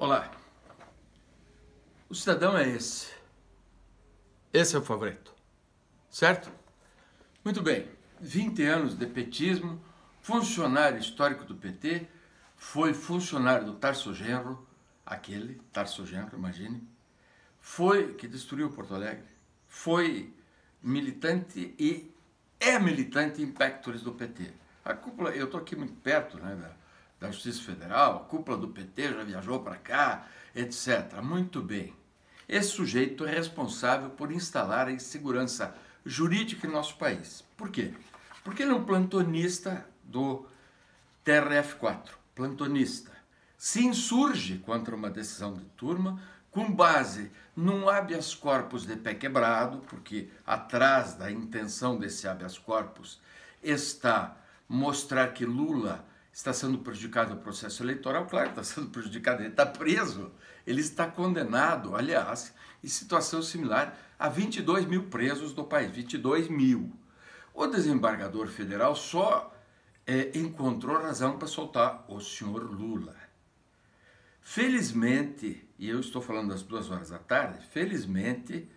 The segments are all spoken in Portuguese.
Olá. O cidadão é esse. Esse é o favorito. Certo? Muito bem. 20 anos de petismo, funcionário histórico do PT, foi funcionário do Tarso Genro, aquele Tarso Genro, imagine, foi que destruiu Porto Alegre, foi militante e é militante em pectores do PT. A cúpula, eu estou aqui muito perto, né, da Justiça Federal, a cúpula do PT já viajou para cá, etc. Muito bem. Esse sujeito é responsável por instalar a insegurança jurídica em nosso país. Por quê? Porque ele é um plantonista do TRF4, plantonista. Se insurge contra uma decisão de turma com base num habeas corpus de pé quebrado, porque atrás da intenção desse habeas corpus está mostrar que Lula está sendo prejudicado no processo eleitoral, claro que está sendo prejudicado, ele está preso, ele está condenado, aliás, em situação similar a 22 mil presos do país, 22 mil. O desembargador federal só é, encontrou razão para soltar o senhor Lula. Felizmente, e eu estou falando das duas horas da tarde, felizmente,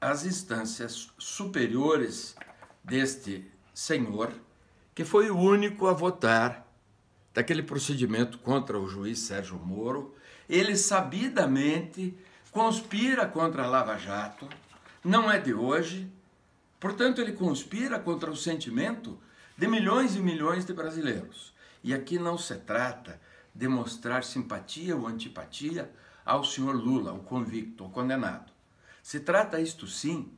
as instâncias superiores deste senhor, que foi o único a votar daquele procedimento contra o juiz Sérgio Moro, ele sabidamente conspira contra a Lava Jato, não é de hoje, portanto, ele conspira contra o sentimento de milhões e milhões de brasileiros. E aqui não se trata de mostrar simpatia ou antipatia ao senhor Lula, o convicto, o condenado. Se trata, isto sim,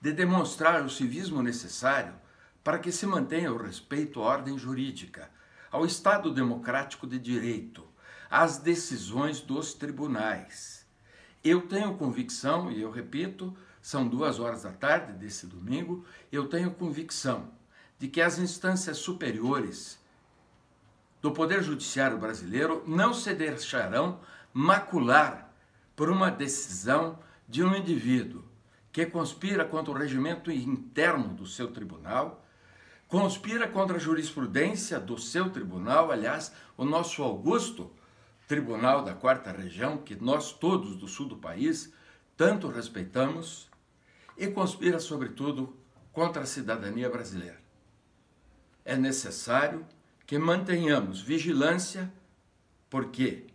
de demonstrar o civismo necessário para que se mantenha o respeito à ordem jurídica, ao Estado democrático de direito, às decisões dos tribunais. Eu tenho convicção, e eu repito, são duas horas da tarde desse domingo, eu tenho convicção de que as instâncias superiores do Poder Judiciário brasileiro não se deixarão macular por uma decisão de um indivíduo que conspira contra o regimento interno do seu tribunal conspira contra a jurisprudência do seu tribunal, aliás, o nosso augusto Tribunal da Quarta Região, que nós todos do sul do país tanto respeitamos, e conspira, sobretudo, contra a cidadania brasileira. É necessário que mantenhamos vigilância, porque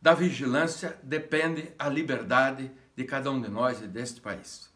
da vigilância depende a liberdade de cada um de nós e deste país.